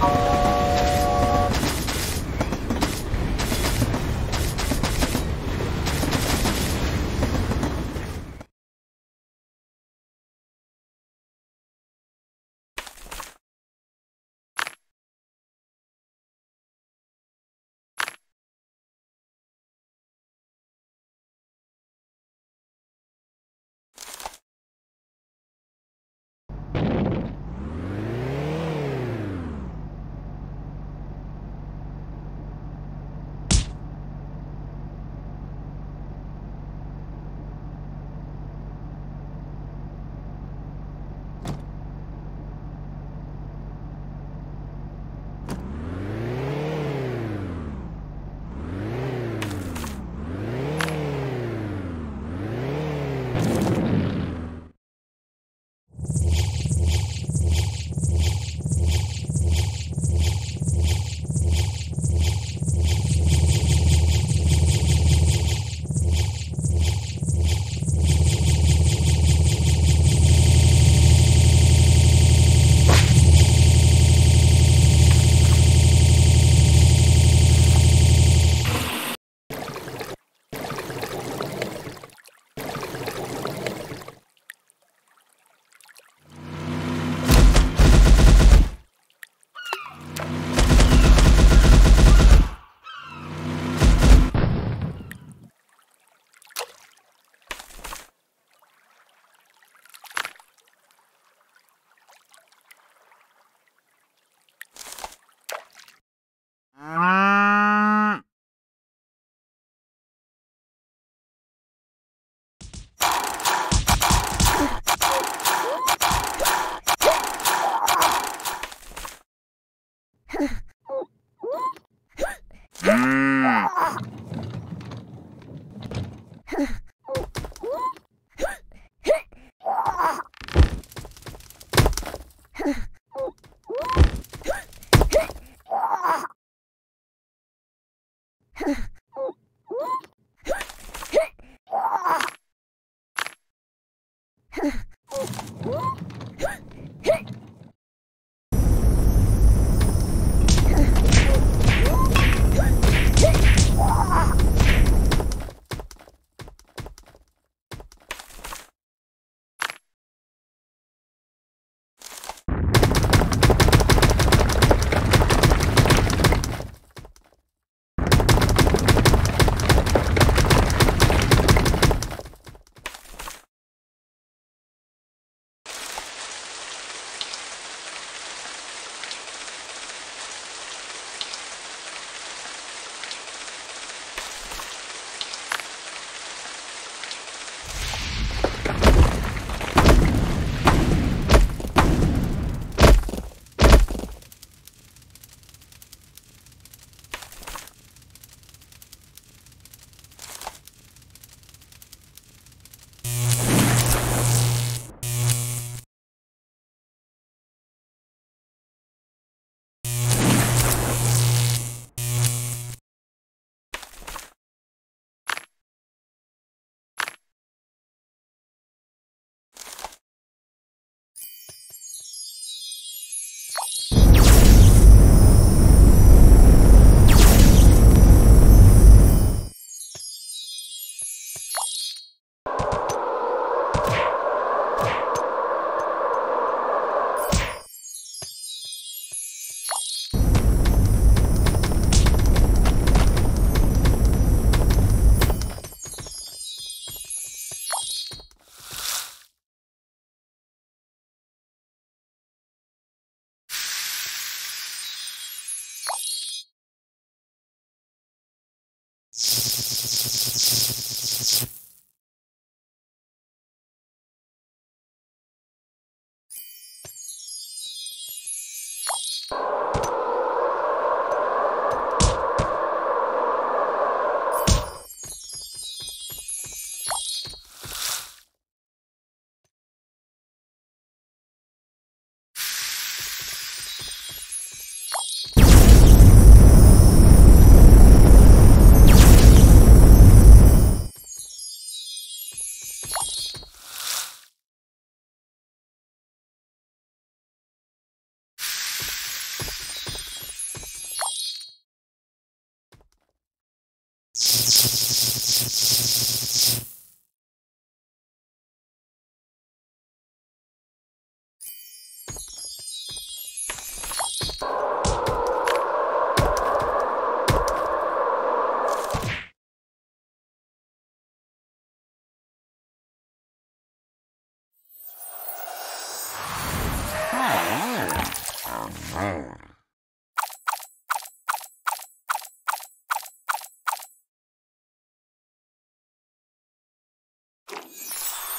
Oh. Huh?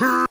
Hurry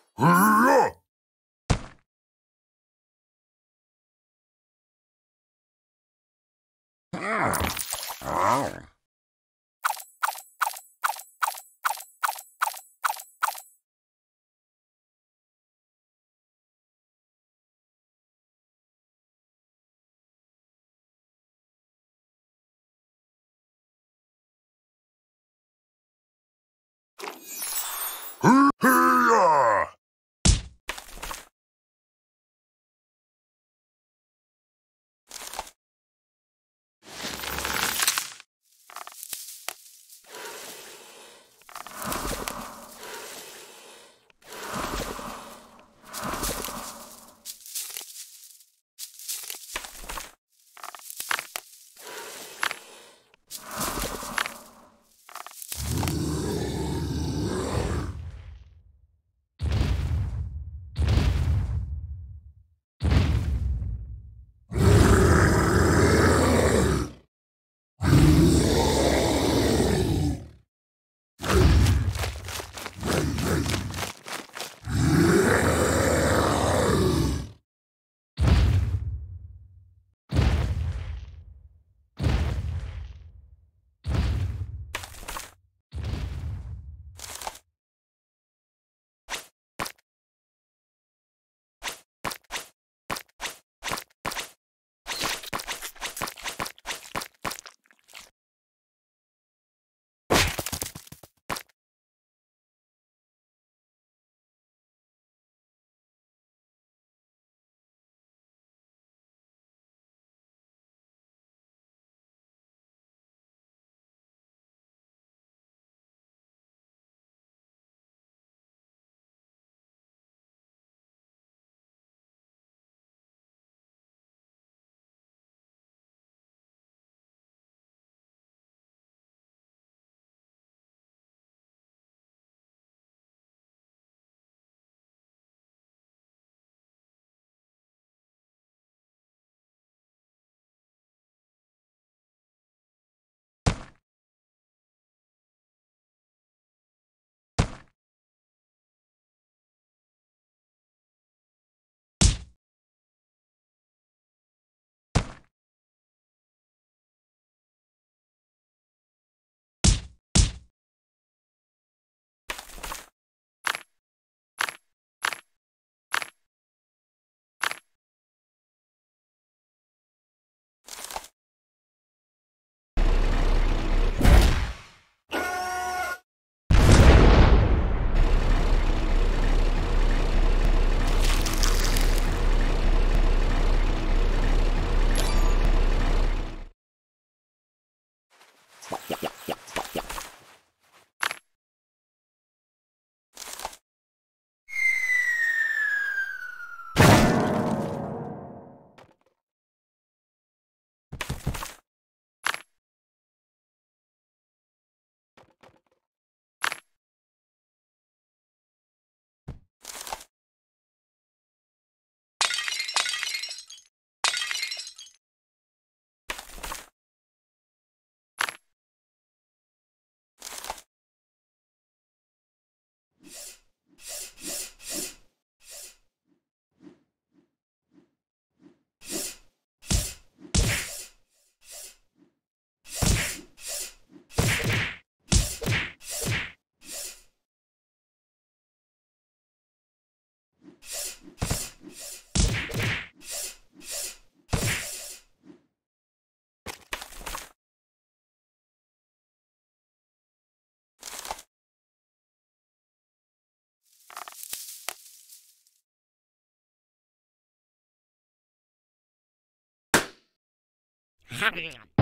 up.